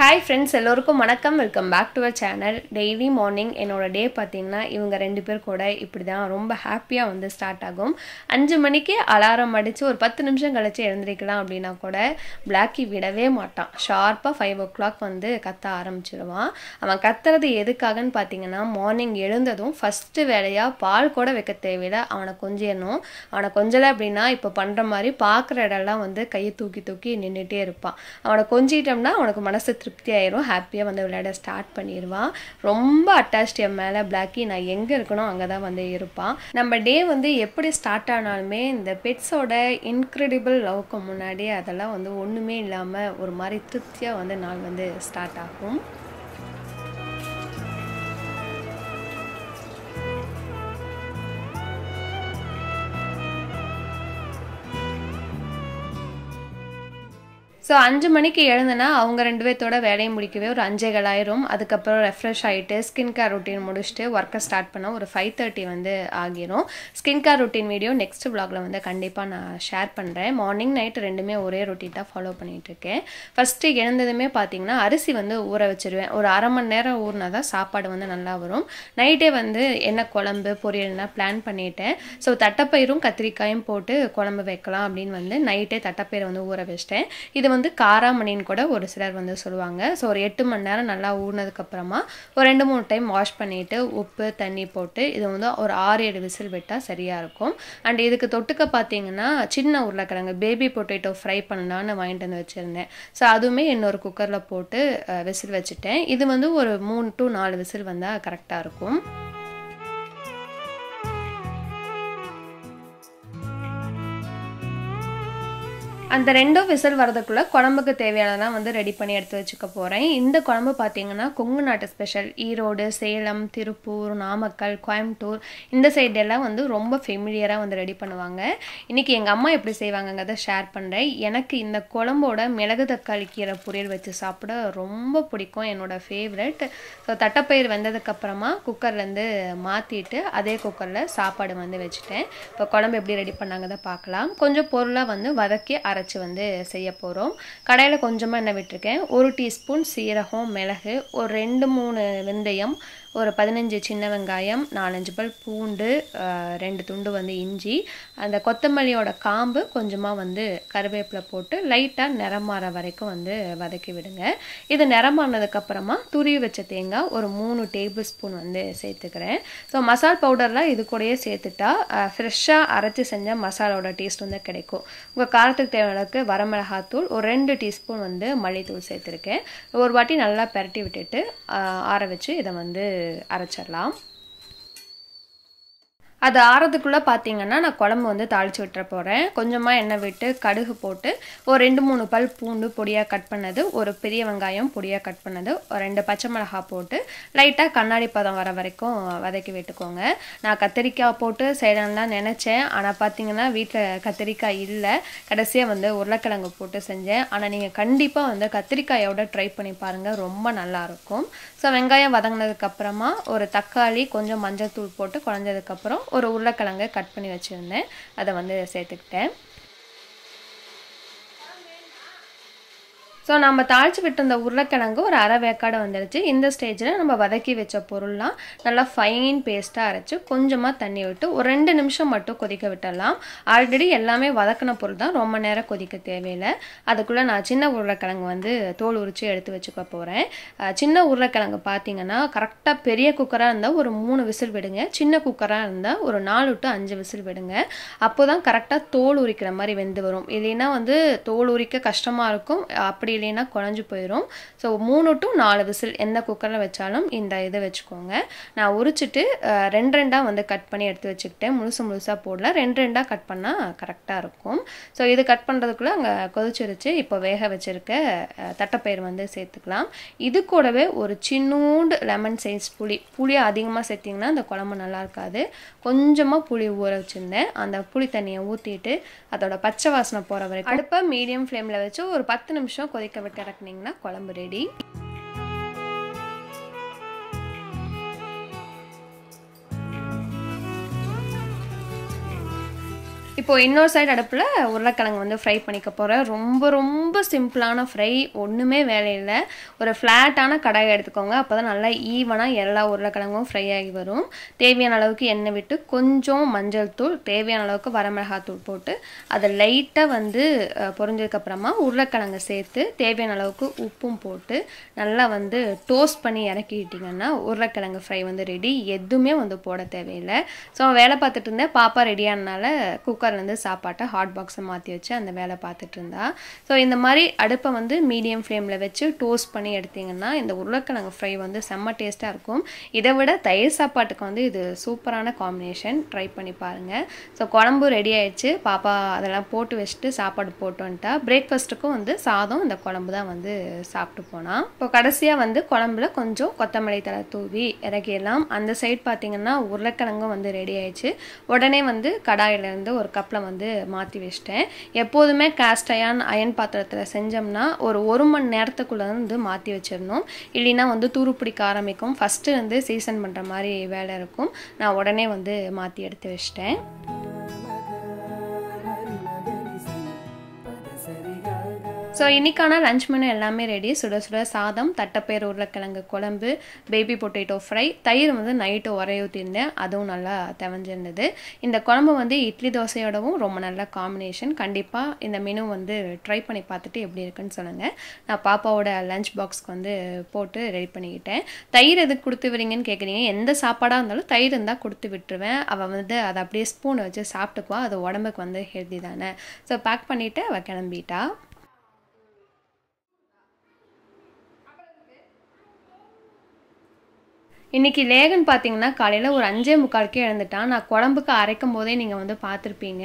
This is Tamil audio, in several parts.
ஹாய் ஃப்ரெண்ட்ஸ் எல்லோருக்கும் வணக்கம். Welcome back to our channel daily morning என்னோட டே பார்த்தீங்கன்னா இவங்க ரெண்டு பேர் கூட இப்படி தான் ரொம்ப ஹாப்பியாக வந்து ஸ்டார்ட் ஆகும். அஞ்சு மணிக்கு அலாரம் அடித்து ஒரு பத்து நிமிஷம் கழித்து எழுந்திரிக்கலாம் அப்படின்னா கூட பிளாக்கி விடவே மாட்டான். ஷார்ப்பாக ஃபைவ் ஓ கிளாக் வந்து கத்த ஆரம்பிச்சிடுவான் அவன் கத்துறது எதுக்காகன்னு பார்த்தீங்கன்னா மார்னிங் எழுந்ததும் ஃபஸ்ட்டு வேலையாக பால் கூட வைக்க தேவையில்லை. அவனை கொஞ்சணும் அவனை கொஞ்சலை அப்படின்னா இப்போ பண்ணுற மாதிரி பார்க்குற இடம்லாம் வந்து கையை தூக்கி தூக்கி நின்றுட்டே இருப்பான். அவனை கொஞ்சிட்டோம்னா அவனுக்கு மனசு திருப்தி ஆயிரும் ஹாப்பியாக வந்து விளையாட ஸ்டார்ட் பண்ணிடுவான் ரொம்ப அட்டாச்ட் என் மேலே பிளாக்கி நான் எங்கே இருக்கணும் அங்கே தான் வந்து இருப்பான் நம்ம டே வந்து எப்படி ஸ்டார்ட் ஆனாலுமே இந்த பெட்ஸோட இன்க்ரெடிபிள் லவ்க்கு முன்னாடி அதெல்லாம் வந்து ஒன்றுமே இல்லாமல் ஒரு மாதிரி திருப்தியாக வந்து நாள் வந்து ஸ்டார்ட் ஆகும். ஸோ அஞ்சு மணிக்கு எழுந்தனா அவங்க ரெண்டு பேர்த்தோட வேலையை முடிக்கவே ஒரு அஞ்சேகள் ஆயிரும் அதுக்கப்புறம் ரெஃப்ரெஷ் ஆகிட்டு ஸ்கின் கேர் ரொட்டீன் முடிச்சுட்டு ஒர்க்கை ஸ்டார்ட் பண்ண ஒரு ஃபைவ் தேர்ட்டி வந்து ஆகிரும். Skin care routine video next வ்ளாகில் வந்து கண்டிப்பாக நான் ஷேர் பண்ணுறேன் மார்னிங் நைட் ரெண்டுமே ஒரே ரொட்டீன் தான் ஃபாலோ பண்ணிகிட்டு இருக்கேன் ஃபஸ்ட்டு எழுந்ததுமே பார்த்தீங்கன்னா அரிசி வந்து ஊற வச்சிருவேன். ஒரு அரை மணி நேரம் ஊறினா தான் சாப்பாடு வந்து நல்லா வரும். நைட்டே வந்து என்ன குழம்பு பொரியல்னா பிளான் பண்ணிட்டேன். ஸோ தட்டைப்பயிரும் கத்திரிக்காயும் போட்டு குழம்பு வைக்கலாம் அப்படின்னு வந்து நைட்டே தட்டைப்பயிரை வந்து ஊற வச்சிட்டேன். இது வந்து வந்து காராமணின்னு கூட ஒரு சிலர் வந்து சொல்லுவாங்க. ஸோ ஒரு எட்டு மணி நேரம் நல்லா ஊறினதுக்கப்புறமா ஒரு ரெண்டு மூணு டைம் வாஷ் பண்ணிவிட்டு உப்பு தண்ணி போட்டு இது வந்து ஒரு ஆறு ஏழு விசில் விட்டால் சரியாக இருக்கும். அண்ட் இதுக்கு தொட்டுக்க பார்த்தீங்கன்னா சின்ன உருளைக்கிழங்கு பேபி பொட்டேட்டோ ஃப்ரை பண்ணலான்னு வாங்கிட்டு வந்து வச்சுருந்தேன். ஸோ அதுவுமே இன்னொரு குக்கரில் போட்டு விசில் வச்சுட்டேன். இது வந்து ஒரு மூணு டு நாலு விசில் வந்தால் கரெக்டாக இருக்கும். அந்த ரெண்டும் விசில் வரதுக்குள்ளே குழம்புக்கு தேவையானதான் வந்து ரெடி பண்ணி எடுத்து வச்சுக்க போகிறேன் இந்த குழம்பு பார்த்தீங்கன்னா கொங்கு நாட்டு ஸ்பெஷல் ஈரோடு சேலம் திருப்பூர் நாமக்கல் கோயம்புத்தூர் இந்த சைடெல்லாம் வந்து ரொம்ப ஃபெமிலியராக வந்து ரெடி பண்ணுவாங்க. இன்றைக்கி எங்கள் அம்மா எப்படி செய்வாங்கங்கிறத ஷேர் பண்ணுறேன் எனக்கு இந்த குழம்போட மிளகு தக்காளி கீரை பொரியல் வச்சு சாப்பிட ரொம்ப பிடிக்கும். என்னோடய ஃபேவரட் ஸோ தட்டைப்பயிர் வெந்ததுக்கப்புறமா குக்கர்லேருந்து மாற்றிட்டு அதே குக்கரில் சாப்பாடு வந்து வச்சுட்டேன். இப்போ குழம்பு எப்படி ரெடி பண்ணாங்கதை பார்க்கலாம். கொஞ்சம் பொருளாக வந்து வதக்கி அரை அரைச்சி வந்து செய்ய போகிறோம் கடையில் கொஞ்சமாக எண்ணெய் விட்டுருக்கேன். ஒரு டீஸ்பூன் சீரகம் மிளகு ஒரு ரெண்டு மூணு வெந்தயம் ஒரு பதினஞ்சு சின்ன வெங்காயம் நாலஞ்சு பல் பூண்டு ரெண்டு துண்டு வந்து இஞ்சி. அந்த கொத்தமல்லியோட காம்பு கொஞ்சமாக வந்து கருவேப்பிலை போட்டு லைட்டாக நிறமாற வரைக்கும் வந்து வதக்கி விடுங்க. இது நிறமானதுக்கப்புறமா துருவி வச்ச தேங்காய் ஒரு மூணு டேபிள் ஸ்பூன் வந்து சேர்த்துக்கிறேன். ஸோ மசால் பவுடர்லாம் இது கூடயே சேர்த்துட்டா ஃப்ரெஷ்ஷாக அரைச்சி செஞ்ச மசாலோட டேஸ்ட் வந்து கிடைக்கும். உங்கள் காரத்துக்கு தேவையான அளவுக்கு வரமிளகாத்தூள் ஒரு ரெண்டு டீஸ்பூன் வந்து மல்லித்தூள் சேர்த்துருக்கேன். ஒரு வாட்டி நல்லா பரட்டி விட்டுட்டு ஆற வச்சு இதை வந்து அரைச்சிடலாம். அது ஆறதுக்குள்ளே பார்த்தீங்கன்னா நான் குழம்பு வந்து தாளித்து விட்டுற போகிறேன் கொஞ்சமாக எண்ணெய் விட்டு கடுகு போட்டு ஒரு ரெண்டு மூணு பல் பூண்டு பொடியாக கட் பண்ணது ஒரு பெரிய வெங்காயம் பொடியாக கட் பண்ணது ஒரு ரெண்டு பச்சை மிளகா போட்டு லைட்டாக கண்ணாடி பதம் வர வரைக்கும் வதக்கி விட்டுக்கோங்க. நான் கத்திரிக்காய் போட்டு செய்யலாம்லாம் நினச்சேன். ஆனால் பார்த்தீங்கன்னா வீட்டில் கத்திரிக்காய் இல்லை. கடைசியாக வந்து உருளைக்கிழங்கு போட்டு செஞ்சேன். ஆனால் நீங்கள் கண்டிப்பாக வந்து கத்திரிக்காயோட ட்ரை பண்ணி பாருங்கள் ரொம்ப நல்லாயிருக்கும் ஸோ வெங்காயம் வதங்கினதுக்கப்புறமா ஒரு தக்காளி கொஞ்சம் மஞ்சள் தூள் போட்டு குழஞ்சதுக்கப்புறம் ஒரு உருளைக்கிழங்கு கட் பண்ணி வச்சுருந்தேன். அதை வந்து சேர்த்துக்கிட்டேன். ஸோ நம்ம தாளித்து விட்டுருந்த உருளைக்கிழங்கு ஒரு அரை வேக்காடு வந்துடுச்சு இந்த ஸ்டேஜில் நம்ம வதக்கி வச்ச பொருள்லாம் நல்லா ஃபைன் பேஸ்ட்டாக அரைச்சி கொஞ்சமாக தண்ணி விட்டு ஒரு ரெண்டு நிமிஷம் மட்டும் கொதிக்க விட்டுடலாம். ஆல்ரெடி எல்லாமே வதக்கின பொருள் தான். ரொம்ப நேரம் கொதிக்க தேவையில்லை. அதுக்குள்ளே நான் சின்ன உருளைக்கிழங்கு வந்து தோல் உரித்து எடுத்து வச்சுக்க போகிறேன் சின்ன உருளைக்கிழங்கு பார்த்தீங்கன்னா கரெக்டாக பெரிய குக்கராக இருந்தால் ஒரு மூணு விசில் விடுங்க. சின்ன குக்கராக இருந்தால் ஒரு நாலு டு அஞ்சு விசில் விடுங்க. அப்போ தான் கரெக்டாக தோல் உரிக்கிற மாதிரி வெந்து வரும். இல்லைன்னா வந்து தோல் உரிக்க கஷ்டமாக இருக்கும். அப்படி இல்லைன்னா குழஞ்சி போயிடும் ஸோ மூணு டு நாலு விசில் எந்த குக்கரில் வச்சாலும் இந்த இதை வச்சுக்கோங்க. நான் உரிச்சிட்டு ரெண்டு ரெண்டாக வந்து கட் பண்ணி எடுத்து வச்சுக்கிட்டேன். முழுசு முழுசாக போடல. ரெண்டு ரெண்டாக கட் பண்ணால் கரெக்டாக இருக்கும். ஸோ இது கட் பண்ணுறதுக்குள்ளே அங்கே கொதிச்சிருச்சு. இப்போ வேக வச்சுருக்க தட்டைப்பயிர் வந்து சேர்த்துக்கலாம். இது கூடவே ஒரு சின்னூண்டு லெமன் சைஸ் புளி புளியை அதிகமாக சேர்த்திங்கன்னா அந்த குழம்பு நல்லா இருக்காது. கொஞ்சமாக புளி ஊற வச்சுருந்தேன். அந்த புளி தண்ணியை ஊற்றிட்டு அதோட பச்சை வாசனை போகிற வரைக்கும் அடுப்பை மீடியம் ஃப்ளேமில் வச்சு ஒரு பத்து நிமிஷம் கொதிக்க விட்டு இறக்குனீங்கன்னா குழம்பு ரெடி இப்போ இன்னொரு சைடு அடுப்பில் உருளைக்கிழங்கு வந்து ஃப்ரை பண்ணிக்க போகிறேன் ரொம்ப ரொம்ப சிம்பிளான ஃப்ரை ஒன்றுமே வேலை இல்லை. ஒரு ஃப்ளாட்டான கடாயை எடுத்துக்கோங்க. அப்போ தான் நல்லா ஈவனாக எல்லா உருளைக்கிழங்கும் ஃப்ரை ஆகி வரும். தேவையான அளவுக்கு எண்ணெய் விட்டு கொஞ்சம் மஞ்சள் தூள் தேவையான அளவுக்கு வரமிளகாத்தூள் போட்டு அதை லைட்டாக வந்து பொறிஞ்சதுக்கப்புறமா உருளைக்கிழங்கு சேர்த்து தேவையான அளவுக்கு உப்பும் போட்டு நல்லா வந்து டோஸ்ட் பண்ணி இறக்கிட்டிங்கன்னா உருளைக்கிழங்கு ஃப்ரை வந்து ரெடி எதுவுமே வந்து போட தேவையில்லை. ஸோ வேலை பார்த்துட்டு இருந்தேன் பாப்பா ரெடியானனால குக்கர் குக்கர்லேருந்து சாப்பாட்டை ஹாட் பாக்ஸை மாற்றி வச்சு அந்த வேலை பார்த்துட்டு இருந்தா. ஸோ இந்த மாதிரி அடுப்பை வந்து மீடியம் ஃப்ளேமில் வச்சு டோஸ்ட் பண்ணி எடுத்தீங்கன்னா இந்த உருளைக்கிழங்கு ஃப்ரை வந்து செம்ம டேஸ்ட்டாக இருக்கும். இதை விட தயிர் சாப்பாட்டுக்கு வந்து இது சூப்பரான காம்பினேஷன் ட்ரை பண்ணி பாருங்கள் ஸோ குழம்பு ரெடி ஆயிடுச்சு. பாப்பா அதெல்லாம் போட்டு வச்சுட்டு சாப்பாடு போட்டு வந்துட்டா. பிரேக்ஃபாஸ்ட்டுக்கும் வந்து சாதம் இந்த குழம்பு தான் வந்து சாப்பிட்டு போனான் இப்போ கடைசியாக வந்து குழம்புல கொஞ்சம் கொத்தமல்லி தலை தூவி இறக்கிடலாம். அந்த சைடு பார்த்தீங்கன்னா உருளைக்கிழங்கும் வந்து ரெடி ஆயிடுச்சு. உடனே வந்து கடாயிலேருந்து ஒரு கப்பில் வந்து மாற்றி வச்சிட்டேன். எப்போதுமே காஸ்ட் அயன் அயன் பாத்திரத்தில் செஞ்சோம்னா ஒரு ஒரு மணி நேரத்துக்குள்ளே வந்து மாற்றி வச்சிடணும். இல்லைன்னா வந்து தூரு பிடிக்க ஆரம்பிக்கும். ஃபஸ்ட்டு வந்து சீசன் பண்ணுற மாதிரி வேலை இருக்கும். நான் உடனே வந்து மாற்றி எடுத்து வச்சிட்டேன். ஸோ இன்றைக்கான லஞ்ச் மெனு எல்லாமே ரெடி சுட சுட சாதம் தட்டப்பேர் உருளைக்கிழங்கு குழம்பு பேபி பொட்டேட்டோ ஃப்ரை தயிர் வந்து நைட்டு உரைய ஊற்றிருந்தேன் அதுவும் நல்லா தெவஞ்சிருந்தது. இந்த குழம்பு வந்து இட்லி தோசையோடவும் ரொம்ப நல்ல காம்பினேஷன் கண்டிப்பாக இந்த மெனு வந்து ட்ரை பண்ணி பார்த்துட்டு எப்படி இருக்குன்னு சொல்லுங்கள் நான் பாப்பாவோட லஞ்ச் பாக்ஸ்க்கு வந்து போட்டு ரெடி பண்ணிக்கிட்டேன். தயிர் எதுக்கு கொடுத்து விடுறீங்கன்னு கேட்குறீங்க எந்த சாப்பாடாக இருந்தாலும் தயிர் இருந்தால் கொடுத்து விட்டுருவேன். அவள் வந்து அதை அப்படியே ஸ்பூனை வச்சு சாப்பிட்டுக்குவா. அது உடம்புக்கு வந்து ஹெல்தி தானே. ஸோ பேக் பண்ணிவிட்டு அவள் கிளம்பிட்டா. இன்றைக்கி லேகன் பார்த்தீங்கன்னா காலையில் ஒரு அஞ்சே முக்காலுக்கே எழுந்துட்டான். நான் குழம்புக்கு அரைக்கும் போதே நீங்கள் வந்து பார்த்துருப்பீங்க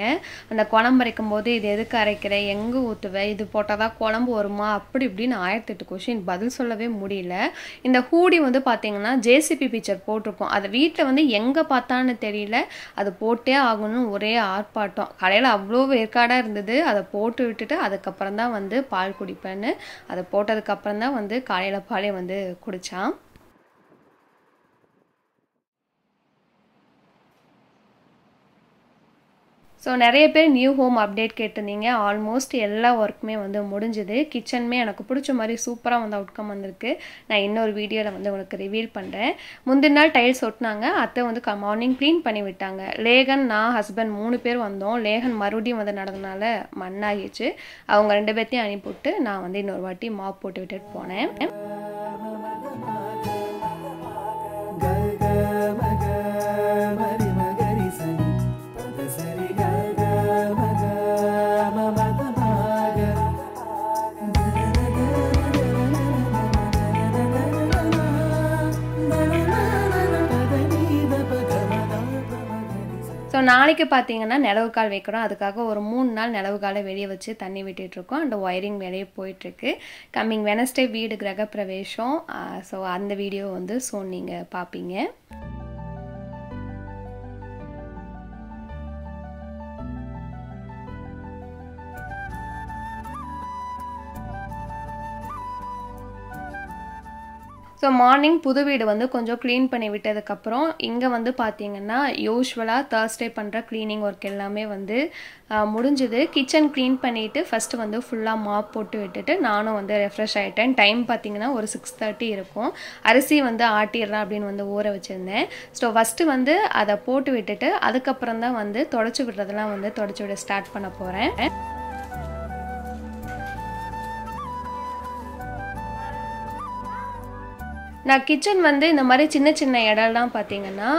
அந்த குழம்பு அரைக்கும் போது இது எதுக்கு அரைக்கிற? எங்கே ஊற்றுவேன் இது போட்டால் தான் குழம்பு வருமா? அப்படி இப்படின்னு ஆயிரத்தெட்டு கொஷின் பதில் சொல்லவே முடியல. இந்த ஹூடி வந்து பார்த்தீங்கன்னா ஜேசிபி பிக்சர் போட்டிருக்கோம். அதை வீட்டில் வந்து எங்கே பார்த்தான்னு தெரியல. அது போட்டே ஆகணும்னு ஒரே ஆர்ப்பாட்டம். காலையில் அவ்வளோ வேர்க்காடாக இருந்தது. அதை போட்டு விட்டுட்டு அதுக்கப்புறம் தான் வந்து பால் குடிப்பேன்னு. அதை போட்டதுக்கப்புறம் தான் வந்து காலையில் பாலே வந்து குடித்தான் ஸோ நிறைய பேர் நியூ ஹோம் அப்டேட் கேட்டிருந்தீங்க. ஆல்மோஸ்ட் எல்லா ஒர்க்குமே வந்து முடிஞ்சுது. கிச்சனுமே எனக்கு பிடிச்ச மாதிரி சூப்பராக வந்து அவுட்கம் வந்திருக்கு. நான் இன்னொரு வீடியோவில் வந்து உங்களுக்கு ரிவீல் பண்ணுறேன் முந்தின நாள் டைல்ஸ் ஒட்டினாங்க. அத்தை வந்து மார்னிங் க்ளீன் பண்ணி விட்டாங்க. லேகன் நான் ஹஸ்பண்ட் மூணு பேர் வந்தோம். லேகன் மறுபடியும் வந்து நடந்தனால மண்ணாகிடுச்சு. அவங்க ரெண்டு பேர்த்தையும் அனுப்பிவிட்டு நான் வந்து இன்னொரு வாட்டி மாப் போட்டு விட்டுட்டு போனேன். ஸோ நாளைக்கு பார்த்தீங்கன்னா நிலவு கால் வைக்கிறோம். அதுக்காக ஒரு மூணு நாள் நிலவு காலை வெளியே வச்சு தண்ணி விட்டுட்டு இருக்கோம். அந்த ஒயரிங் வேலையே போயிட்டுருக்கு கம்மிங் வெனஸ்டே வீடு கிரக பிரவேசம் ஸோ அந்த வீடியோ வந்து ஸோ நீங்கள் பார்ப்பீங்க ஸோ மார்னிங் புது வீடு வந்து கொஞ்சம் க்ளீன் பண்ணி விட்டதுக்கப்புறம் இங்கே வந்து பார்த்தீங்கன்னா யூஸ்வலாக தேர்ஸ்டே பண்ணுற க்ளீனிங் ஒர்க் எல்லாமே வந்து முடிஞ்சுது. கிச்சன் க்ளீன் பண்ணிவிட்டு ஃபஸ்ட்டு வந்து ஃபுல்லாக மாப் போட்டு விட்டுட்டு நானும் வந்து ரெஃப்ரெஷ் ஆகிட்டேன் டைம் பார்த்தீங்கன்னா ஒரு சிக்ஸ் தேர்ட்டி இருக்கும். அரிசி வந்து ஆட்டிடுறேன் அப்படின்னு வந்து ஊற வச்சுருந்தேன். ஸோ ஃபஸ்ட்டு வந்து அதை போட்டு விட்டுட்டு அதுக்கப்புறம் தான் வந்து தொடச்சி விடுறதெல்லாம் வந்து தொடச்சி விட ஸ்டார்ட் பண்ண போகிறேன் நான் கிச்சன் வந்து இந்த மாதிரி சின்ன சின்ன இடம்லாம் பார்த்தீங்கன்னா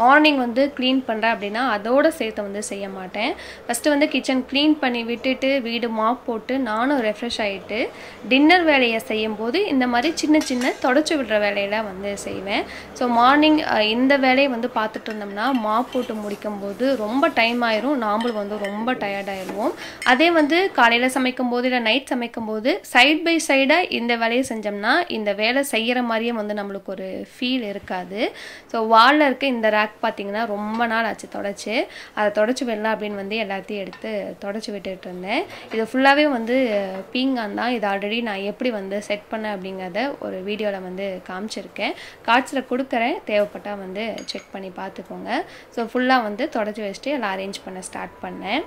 மார்னிங் வந்து க்ளீன் பண்ணுறேன் அப்படின்னா அதோட சேர்த்து வந்து செய்ய மாட்டேன். ஃபஸ்ட்டு வந்து கிச்சன் க்ளீன் பண்ணி விட்டுட்டு வீடு மாப் போட்டு நானும் ரெஃப்ரெஷ் ஆகிட்டு டின்னர் வேலையை செய்யும்போது இந்த மாதிரி சின்ன சின்ன தொடச்சி விடுற வேலையெல்லாம் வந்து செய்வேன். ஸோ மார்னிங் இந்த வேலையை வந்து பார்த்துட்டு இருந்தோம்னா மாப் போட்டு முடிக்கும்போது ரொம்ப டைம் ஆயிரும். நாம்பளும் வந்து ரொம்ப டயர்டாயிடுவோம் அதே வந்து காலையில் சமைக்கும் போது இல்லை நைட் சமைக்கும் போது சைட் பை சைடாக இந்த வேலையை செஞ்சோம்னா இந்த வேலை செய்கிற மாதிரி மாதிரியும் வந்து நம்மளுக்கு ஒரு ஃபீல் இருக்காது. ஸோ வாலில் இருக்க இந்த ரேக் பார்த்திங்கன்னா ரொம்ப நாள் ஆச்சு தொடச்சி. அதை தொடச்சி விடலாம் அப்படின்னு வந்து எல்லாத்தையும் எடுத்து தொடச்சி விட்டுட்டு இருந்தேன். இது ஃபுல்லாகவே வந்து பீங்கான் தான். இது ஆல்ரெடி நான் எப்படி வந்து செட் பண்ணேன் அப்படிங்கிறத ஒரு வீடியோவில் வந்து காமிச்சிருக்கேன். கார்ட்ஸில் கொடுக்குறேன். தேவைப்பட்டால் வந்து செக் பண்ணி பார்த்துக்கோங்க. ஸோ ஃபுல்லாக வந்து தொடச்சி வச்சுட்டு எல்லாம் அரேஞ்ச் பண்ண ஸ்டார்ட் பண்ணேன்.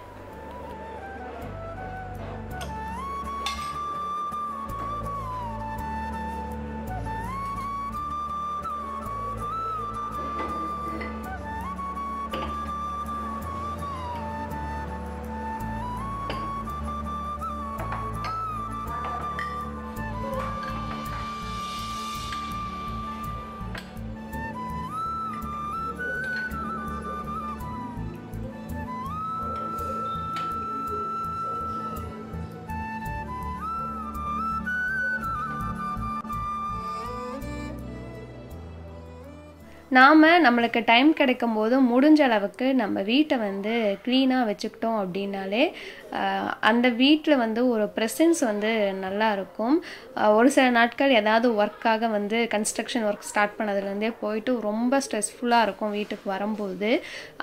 நாம் நம்மளுக்கு டைம் கிடைக்கும் போது முடிஞ்ச அளவுக்கு நம்ம வீட்டை வந்து க்ளீனாக வச்சுக்கிட்டோம் அப்படின்னாலே அந்த வீட்டில் வந்து ஒரு ப்ரெசன்ஸ் வந்து நல்லா இருக்கும். ஒரு சில நாட்கள் ஏதாவது ஒர்க்காக வந்து கன்ஸ்ட்ரக்ஷன் ஒர்க் ஸ்டார்ட் பண்ணதுலேருந்தே போயிட்டு ரொம்ப ஸ்ட்ரெஸ்ஃபுல்லாக இருக்கும் வீட்டுக்கு வரும்போது.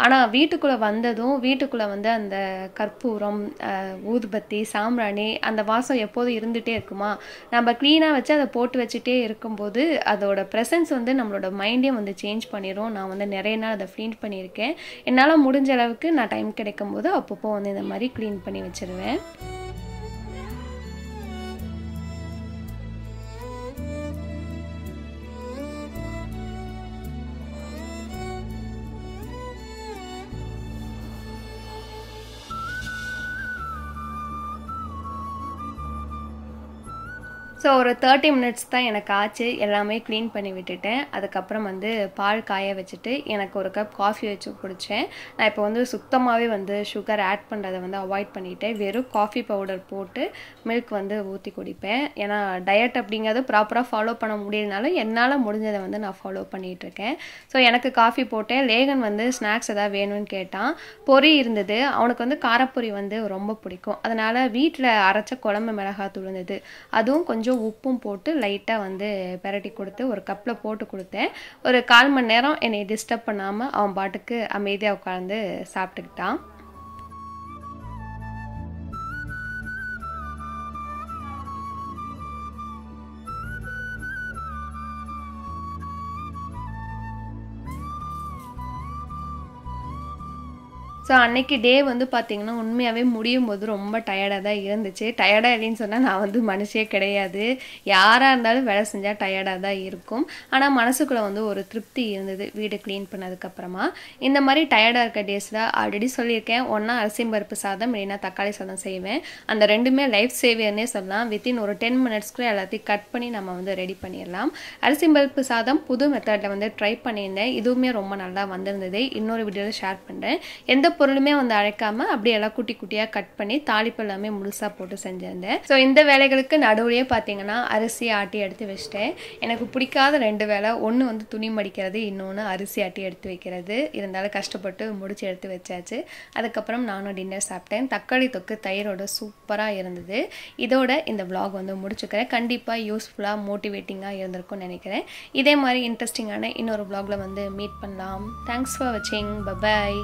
ஆனால் வீட்டுக்குள்ளே வந்ததும் வீட்டுக்குள்ளே வந்து அந்த கற்பூரம் ஊதுபத்தி சாம்பிராணி அந்த வாசம் எப்போதும் இருந்துகிட்டே இருக்குமா? நம்ம க்ளீனாக வச்சு அதை போட்டு வச்சுட்டே இருக்கும்போது அதோட ப்ரெசன்ஸ் வந்து நம்மளோட மைண்டே வந்து சேஞ்ச் பண்ணிடும் நான் வந்து நிறைய நாள் அதை க்ளீன் பண்ணியிருக்கேன். என்னால் முடிஞ்ச அளவுக்கு நான் டைம் கிடைக்கும் போது அப்பப்போ வந்து இந்த மாதிரி க்ளீன் பண்ணி வச்சுருவேன். ஸோ ஒரு தேர்ட்டி மினிட்ஸ் தான் எனக்கு ஆச்சு. எல்லாமே க்ளீன் பண்ணி விட்டுட்டேன். அதுக்கப்புறம் வந்து பால் காய வச்சுட்டு எனக்கு ஒரு கப் காஃபி வச்சு குடித்தேன் நான் இப்போ வந்து சுத்தமாகவே வந்து சுகர் ஆட் பண்ணுறதை வந்து அவாய்ட் பண்ணிட்டேன். வெறும் காஃபி பவுடர் போட்டு மில்க் வந்து ஊற்றி குடிப்பேன். ஏன்னா டயட் அப்படிங்கிறது ப்ராப்பராக ஃபாலோ பண்ண முடியலனாலும் என்னால் முடிஞ்சதை வந்து நான் ஃபாலோ பண்ணிகிட்ருக்கேன் ஸோ எனக்கு காஃபி போட்டேன். லேகன் வந்து ஸ்நாக்ஸ் எதாவது வேணும்னு கேட்டான். பொரி இருந்தது. அவனுக்கு வந்து காரப்பொரி வந்து ரொம்ப பிடிக்கும். அதனால் வீட்டில் அரைச்ச குழம்பு மிளகாய் இருந்தது. அதுவும் கொஞ்சம் உப்பும் போட்டு லைட்டாக வந்து பெரட்டி கொடுத்து ஒரு கப்பில் போட்டு கொடுத்தேன். ஒரு கால் மணி நேரம் என்னை டிஸ்டர்ப் பண்ணாமல் அவன் பாட்டுக்கு அமைதியாக உட்காந்து சாப்பிட்டுக்கிட்டான். அன்னைக்கு டே வந்து பார்த்திங்கன்னா உண்மையாகவே முடியும் போது ரொம்ப டயர்டாக தான் இருந்துச்சு. டயர்டாக இல்லைன்னு சொன்னால் நான் வந்து மனுஷே கிடையாது. யாராக இருந்தாலும் வேலை செஞ்சால் டயர்டாக தான் இருக்கும். ஆனால் மனசுக்குள்ளே வந்து ஒரு திருப்தி இருந்தது வீடு க்ளீன் பண்ணதுக்கப்புறமா இந்த மாதிரி டயர்டாக இருக்க டேஸில் ஆல்ரெடி சொல்லியிருக்கேன். ஒன்றா அரிசிம்பருப்பு சாதம் இல்லைன்னா தக்காளி சாதம் செய்வேன். அந்த ரெண்டுமே லைஃப் சேவியர்னே சொல்லலாம். வித்தின் ஒரு டென் மினிட்ஸ்க்குள்ள எல்லாத்தையும் கட் பண்ணி நம்ம வந்து ரெடி பண்ணிடலாம். அரிசிம்பருப்பு சாதம் புது மெத்தடில் வந்து ட்ரை பண்ணியிருந்தேன். இதுவுமே ரொம்ப நல்லா வந்திருந்தது. இன்னொரு வீடியோவில் ஷேர் பண்ணுறேன் எந்த பொருளுமே வந்து அழைக்காம அப்படியே எல்லாம் குட்டி குட்டியாக கட் பண்ணி தாளிப்பு எல்லாமே முழுசாக போட்டு செஞ்சிருந்தேன். ஸோ இந்த வேலைகளுக்கு நடுவுலேயே பார்த்தீங்கன்னா அரிசி ஆட்டி எடுத்து வச்சிட்டேன். எனக்கு பிடிக்காத ரெண்டு வேலை ஒன்று வந்து துணி மடிக்கிறது இன்னொன்று அரிசி ஆட்டி எடுத்து வைக்கிறது. இருந்தாலும் கஷ்டப்பட்டு முடிச்சு எடுத்து வச்சாச்சு. அதுக்கப்புறம் நானும் டின்னர் சாப்பிட்டேன். தக்காளி தொக்கு தயிரோட சூப்பராக இருந்தது. இதோட இந்த vlog வந்து முடிச்சுக்கிறேன். கண்டிப்பாக யூஸ்ஃபுல்லாக மோட்டிவேட்டிங்காக இருந்திருக்கும்னு நினைக்கிறேன். இதே மாதிரி இன்ட்ரெஸ்டிங்கான இன்னொரு vlogல வந்து மீட் பண்ணலாம். தேங்க்ஸ் ஃபார் வாட்சிங் பபாய்